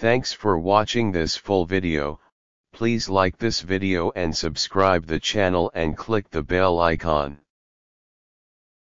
Thanks for watching this full video, please like this video and subscribe the channel and click the bell icon.